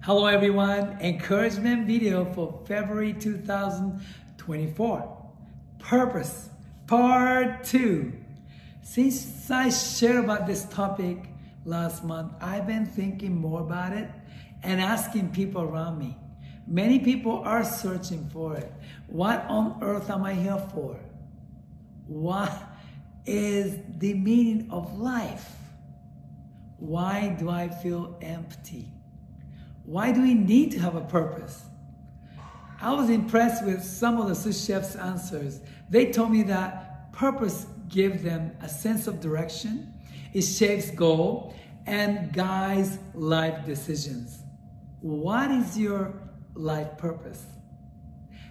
Hello everyone, encouragement video for February 2024. Purpose, part two. Since I shared about this topic last month, I've been thinking more about it and asking people around me. Many people are searching for it. What on earth am I here for? What is the meaning of life? Why do I feel empty? Why do we need to have a purpose? I was impressed with some of the sous chefs' answers. They told me that purpose gives them a sense of direction, it shapes goal, and guides life decisions. What is your life purpose?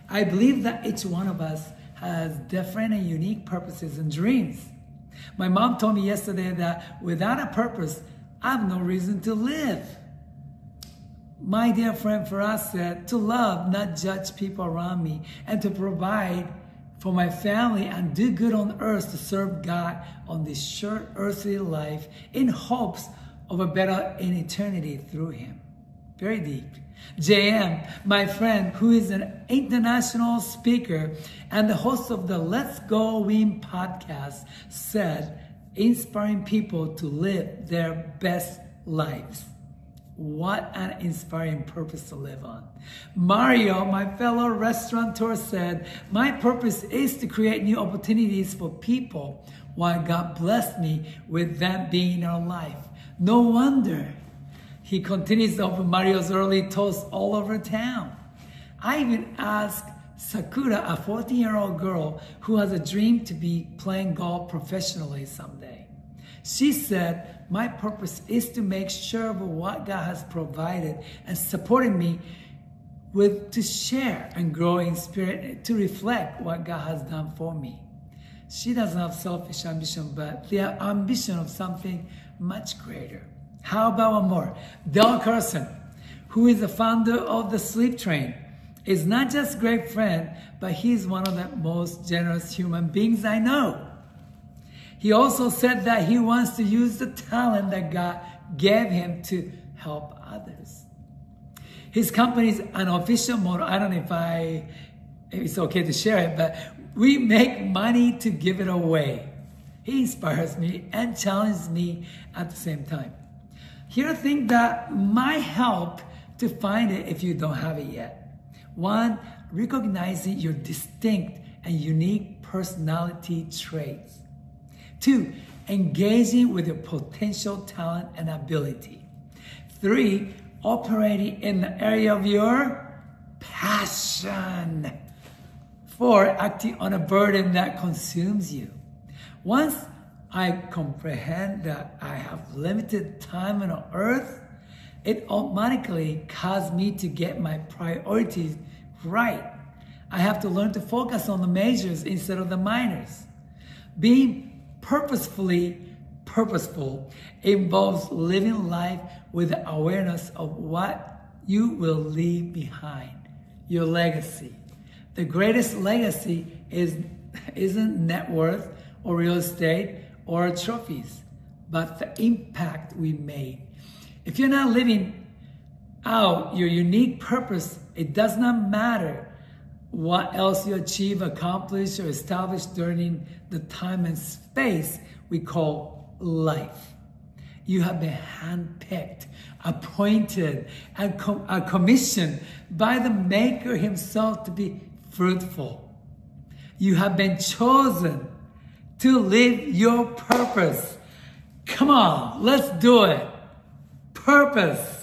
I believe that each one of us has different and unique purposes and dreams. My mom told me yesterday that without a purpose, I have no reason to live. My dear friend Faraz said, to love, not judge people around me, and to provide for my family and do good on earth to serve God on this short earthly life in hopes of a better in eternity through Him. Very deep. JM, my friend, who is an international speaker and the host of the Let's Go Win podcast, said, inspiring people to live their best lives. What an inspiring purpose to live on. Mario, my fellow restaurateur, said, My purpose is to create new opportunities for people while God blessed me with them being in our life. No wonder he continues to open Mario's early toast all over town. I even asked Sakura, a 14 year old girl who has a dream to be playing golf professionally someday. She said, My purpose is to make sure of what God has provided and supported me with to share and grow in spirit to reflect what God has done for me. She doesn't have selfish ambition, but the ambition of something much greater. How about one more? Dale Carlson, who is the founder of the Sleep Train, is not just a great friend, but he's one of the most generous human beings I know. He also said that he wants to use the talent that God gave him to help others. His company's unofficial motto, I don't know if I if it's okay to share it, but we make money to give it away. He inspires me and challenges me at the same time. Here are things that might help to find it if you don't have it yet. One, recognizing your distinct and unique personality traits. Two, engaging with your potential talent and ability. Three, operating in the area of your passion. Four, acting on a burden that consumes you. Once I comprehend that I have limited time on earth, it automatically caused me to get my priorities right. I have to learn to focus on the majors instead of the minors. Being purposefully purposeful involves living life with awareness of what you will leave behind, your legacy. The greatest legacy is, isn't net worth or real estate or trophies, but the impact we made. If you're not living out your unique purpose, it does not matter what else you achieve, accomplish, or establish during the time and space we call life. You have been handpicked, appointed, and com- uh, commissioned by the Maker Himself to be fruitful. You have been chosen to live your purpose. Come on, let's do it. Purpose.